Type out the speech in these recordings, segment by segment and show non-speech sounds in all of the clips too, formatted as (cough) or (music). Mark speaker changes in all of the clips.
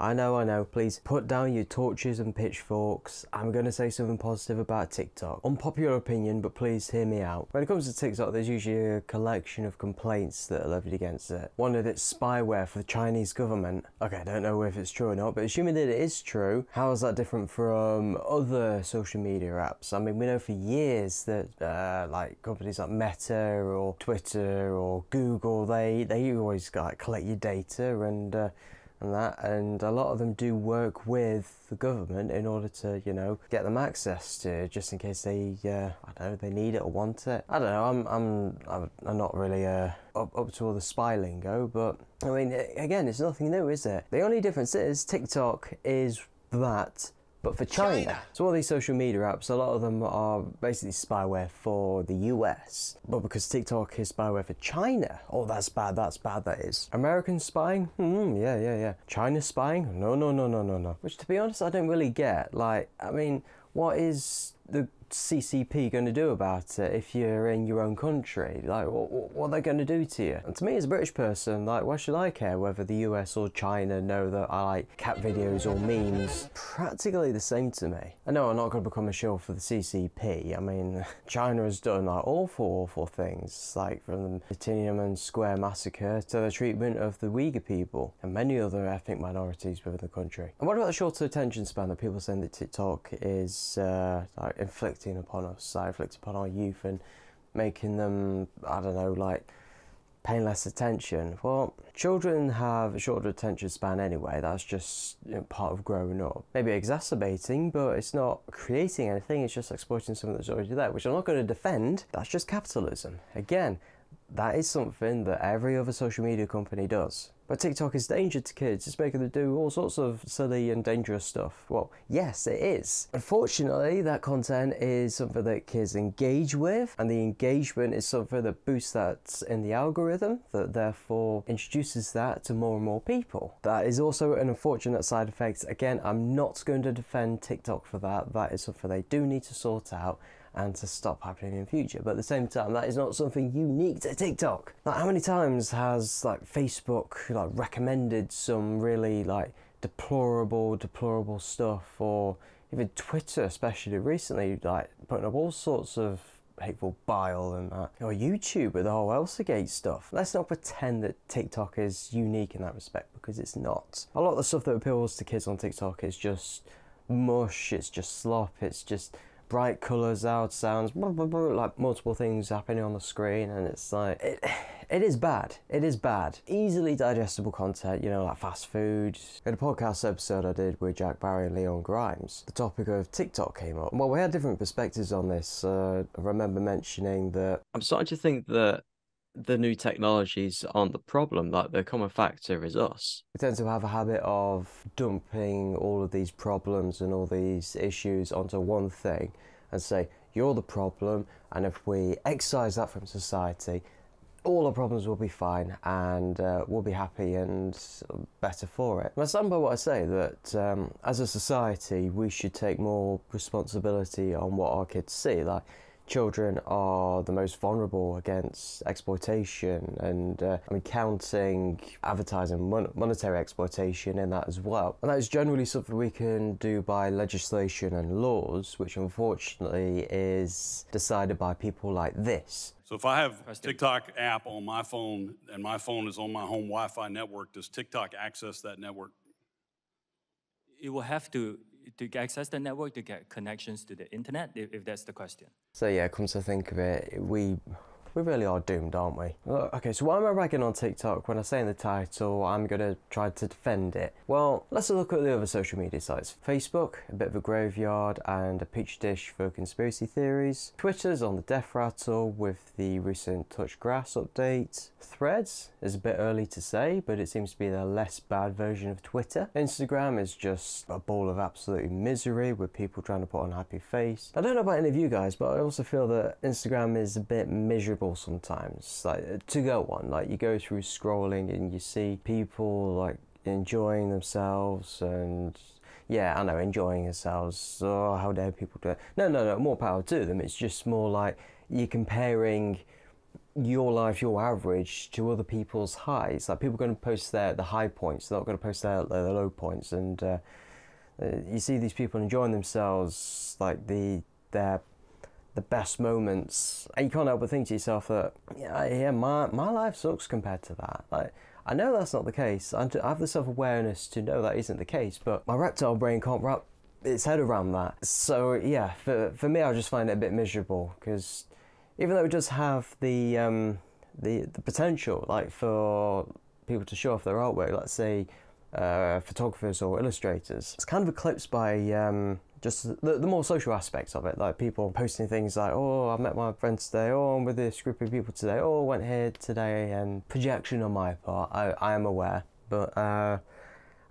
Speaker 1: I know, I know. Please put down your torches and pitchforks. I'm going to say something positive about TikTok. Unpopular opinion, but please hear me out. When it comes to TikTok, there's usually a collection of complaints that are levied against it. One that it's spyware for the Chinese government. Okay, I don't know if it's true or not, but assuming that it is true, how is that different from other social media apps? I mean, we know for years that uh, like companies like Meta or Twitter or Google, they they always like collect your data and. Uh, and that, and a lot of them do work with the government in order to, you know, get them access to, just in case they, uh, I don't know, they need it or want it. I don't know. I'm, I'm, I'm not really uh, up, up to all the spy lingo, but I mean, again, it's nothing new, is it? The only difference is TikTok is that but for China. China. So all these social media apps, a lot of them are basically spyware for the US. But because TikTok is spyware for China, oh that's bad, that's bad that is. American spying? Hmm, yeah, yeah, yeah. China spying? No, no, no, no, no, no. Which to be honest, I don't really get. Like, I mean, what is the CCP going to do about it if you're in your own country? Like, what, what are they going to do to you? And to me, as a British person, like, why should I care whether the US or China know that I like cat videos or memes? Practically the same to me. I know I'm not going to become a shill for the CCP. I mean, (laughs) China has done like awful, awful things, like from the Tiananmen Square massacre to the treatment of the Uyghur people and many other ethnic minorities within the country. And what about the shorter attention span that people saying that TikTok is uh, like inflicting inflicting upon us, like inflict upon our youth and making them, I don't know, like paying less attention. Well, children have a shorter attention span anyway. That's just you know, part of growing up. Maybe exacerbating, but it's not creating anything. It's just exploiting something that's already there, which I'm not going to defend. That's just capitalism. Again, that is something that every other social media company does. But TikTok is danger to kids. It's making them do all sorts of silly and dangerous stuff. Well, yes, it is. Unfortunately, that content is something that kids engage with, and the engagement is something that boosts that in the algorithm, that therefore introduces that to more and more people. That is also an unfortunate side effect. Again, I'm not going to defend TikTok for that. That is something they do need to sort out and to stop happening in the future. But at the same time, that is not something unique to TikTok. Like, how many times has like Facebook like recommended some really like deplorable, deplorable stuff, or even Twitter, especially recently, like putting up all sorts of hateful bile and that. Or YouTube with the whole Elsagate stuff. Let's not pretend that TikTok is unique in that respect because it's not. A lot of the stuff that appeals to kids on TikTok is just mush, it's just slop, it's just bright colours, loud sounds, blah, blah, blah, like multiple things happening on the screen, and it's like it, it is bad. It is bad. Easily digestible content, you know, like fast food. In a podcast episode I did with Jack Barry and Leon Grimes, the topic of TikTok came up. Well, we had different perspectives on this. Uh, I remember mentioning that
Speaker 2: I'm starting to think that the new technologies aren't the problem. Like the common factor is us.
Speaker 1: We tend to have a habit of dumping all of these problems and all these issues onto one thing and say, you're the problem. And if we excise that from society, all our problems will be fine and uh, we'll be happy and better for it. I stand by what I say that um, as a society, we should take more responsibility on what our kids see. Like, children are the most vulnerable against exploitation and uh, I mean counting advertising mon- monetary exploitation in that as well. And that is generally something we can do by legislation and laws which unfortunately is decided by people like this.
Speaker 3: So if I have TikTok app on my phone and my phone is on my home Wi-Fi network does TikTok access that network?
Speaker 4: It will have to to access the network to get connections to the internet, if, if that's the question.
Speaker 1: So yeah, come to think of it, we we really are doomed, aren't we? Okay, so why am I ragging on TikTok when I say in the title I'm going to try to defend it? Well, let's look at the other social media sites. Facebook, a bit of a graveyard and a petri dish for conspiracy theories. Twitter's on the death rattle with the recent touch grass update. Threads is a bit early to say, but it seems to be the less bad version of Twitter. Instagram is just a ball of absolute misery with people trying to put on a happy face. I don't know about any of you guys, but I also feel that Instagram is a bit miserable sometimes, like to go on. Like you go through scrolling and you see people like enjoying themselves and yeah, I know, enjoying themselves. Oh, how dare people do it? No, no, no, more power to them. It's just more like you're comparing your life, your average, to other people's highs. Like people are going to post their the high points, they're not going to post their, their low points, and uh, uh, you see these people enjoying themselves, like the their the best moments, and you can't help but think to yourself that yeah, yeah, my my life sucks compared to that. Like I know that's not the case. I have the self awareness to know that isn't the case, but my reptile brain can't wrap its head around that. So yeah, for for me, I just find it a bit miserable because even though it does have the um, the the potential, like for people to show off their artwork, let's say uh, photographers or illustrators, it's kind of eclipsed by um, just the, the more social aspects of it, like people posting things like, oh, I met my friends today, oh, I'm with this group of people today, oh, I went here today, and projection on my part, I, I am aware, but uh,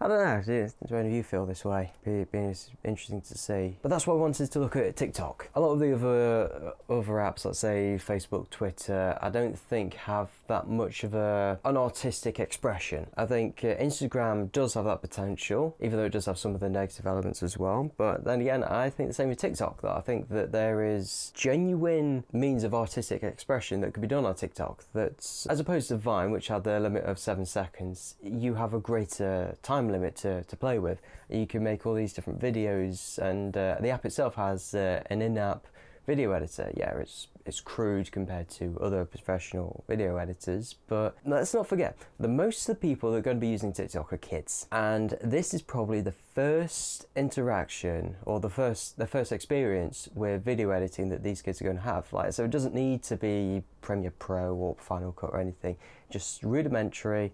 Speaker 1: I don't know. Do, do any of you feel this way? Be, being interesting to see. But that's why I wanted to look at TikTok. A lot of the other other apps, let's say Facebook, Twitter, I don't think have that much of a an artistic expression. I think uh, Instagram does have that potential, even though it does have some of the negative elements as well. But then again, I think the same with TikTok. That I think that there is genuine means of artistic expression that could be done on TikTok. That's as opposed to Vine, which had the limit of seven seconds. You have a greater time limit to, to play with. You can make all these different videos, and uh, the app itself has uh, an in-app video editor. Yeah, it's it's crude compared to other professional video editors, but let's not forget the most of the people that are going to be using TikTok are kids, and this is probably the first interaction or the first the first experience with video editing that these kids are going to have. Like, so it doesn't need to be Premiere Pro or Final Cut or anything, just rudimentary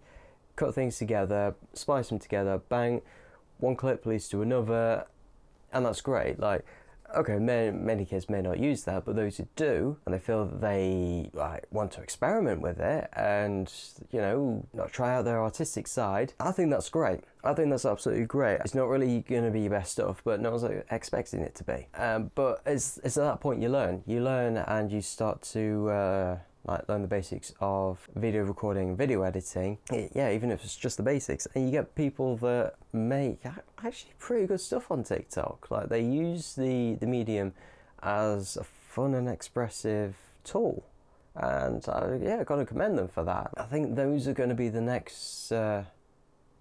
Speaker 1: cut things together, splice them together, bang, one clip leads to another, and that's great. Like, okay, many, many kids may not use that, but those who do, and they feel that they like, want to experiment with it and, you know, try out their artistic side, I think that's great. I think that's absolutely great. It's not really going to be your best stuff, but no one's expecting it to be. Um, but it's, it's at that point you learn. You learn and you start to. Uh, like learn the basics of video recording, video editing. Yeah, even if it's just the basics, and you get people that make actually pretty good stuff on TikTok. Like they use the the medium as a fun and expressive tool, and yeah, I, yeah, got to commend them for that. I think those are going to be the next. Uh,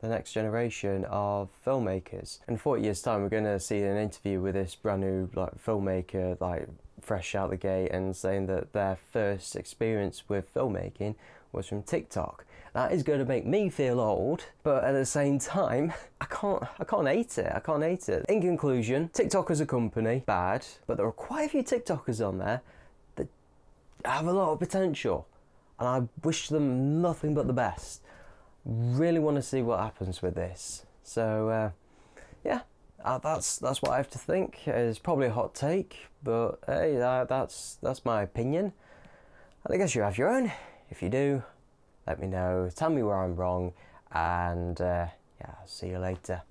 Speaker 1: the next generation of filmmakers. In 40 years' time, we're going to see an interview with this brand new like filmmaker, like fresh out the gate and saying that their first experience with filmmaking was from TikTok. That is going to make me feel old, but at the same time, (laughs) I can't I can't hate it. I can't hate it. In conclusion, TikTok as a company, bad, but there are quite a few TikTokers on there that have a lot of potential. And I wish them nothing but the best. Really want to see what happens with this. So uh, yeah, uh, that's that's what I have to think. It's probably a hot take, but hey, that, that's that's my opinion. And I guess you have your own. If you do, let me know. Tell me where I'm wrong, and uh, yeah, see you later.